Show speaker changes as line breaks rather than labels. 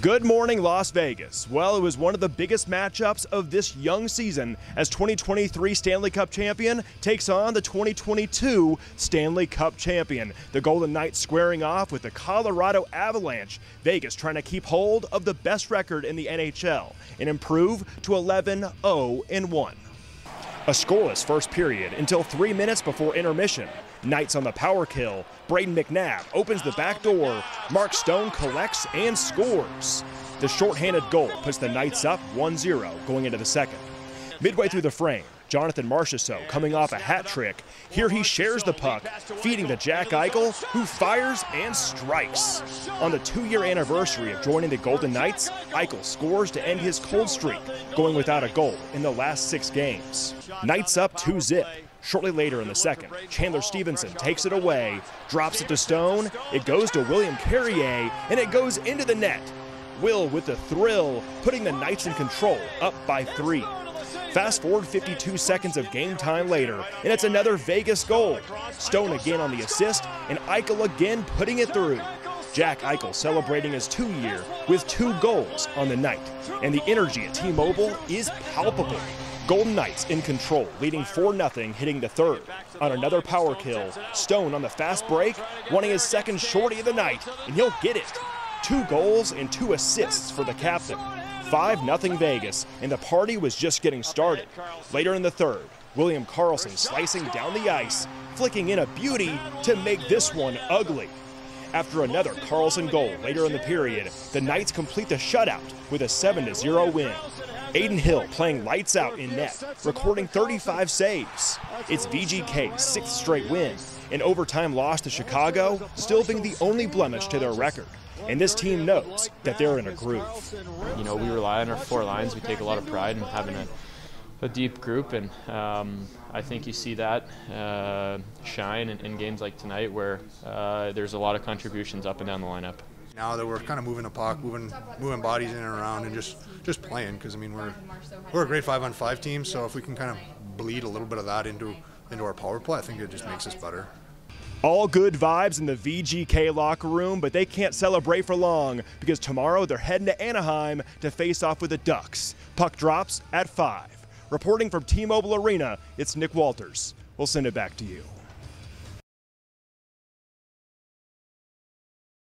Good morning, Las Vegas. Well, it was one of the biggest matchups of this young season as 2023 Stanley Cup champion takes on the 2022 Stanley Cup champion. The Golden Knights squaring off with the Colorado Avalanche. Vegas trying to keep hold of the best record in the NHL and improve to 11 0 1. A scoreless first period until three minutes before intermission. Knights on the power kill. Brayden McNabb opens the back door. Mark Stone collects and scores. The shorthanded goal puts the Knights up 1 0 going into the second. Midway through the frame, Jonathan Marchessault coming off a hat trick. Here he shares the puck, feeding to Jack Eichel, who fires and strikes. On the two year anniversary of joining the Golden Knights, Eichel scores to end his cold streak, going without a goal in the last six games. Knights up 2 zip. Shortly later in the second, Chandler Stephenson takes it away, drops it to Stone. It goes to William Carrier, and it goes into the net. Will with the thrill, putting the Knights in control, up by three. Fast forward 52 seconds of game time later, and it's another Vegas goal. Stone again on the assist, and Eichel again putting it through. Jack Eichel celebrating his two year with two goals on the night, and the energy at T Mobile is palpable. Golden Knights in control, leading 4 0, hitting the third. On another power kill, Stone on the fast break, wanting his second shorty of the night, and he'll get it. Two goals and two assists for the captain. 5 0 Vegas, and the party was just getting started. Later in the third, William Karlsson slicing down the ice, flicking in a beauty to make this one ugly. After another Karlsson goal later in the period, the Knights complete the shutout with a 7 0 win. Adin Hill playing lights out in net, recording 35 saves. It's VGK's sixth straight win, an overtime loss to Chicago, still being the only blemish to their record. And this team knows that they're in a groove.
You know, we rely on our four lines. We take a lot of pride in having a, a deep group, and um, I think you see that uh, shine in, in, games like tonight where uh, there's a lot of contributions up and down the lineup
now that we're kind of moving the puck, moving moving bodies in and around, and just just playing. Because I mean, we're we're a great five on five team, so if we can kind of bleed a little bit of that into into our power play, I think it just makes us better.
All good vibes in the VGK locker room, but they can't celebrate for long because tomorrow they're heading to Anaheim to face off with the Ducks. Puck drops at 5. Reporting from T Mobile Arena, it's Nick Walters. We'll send it back to you.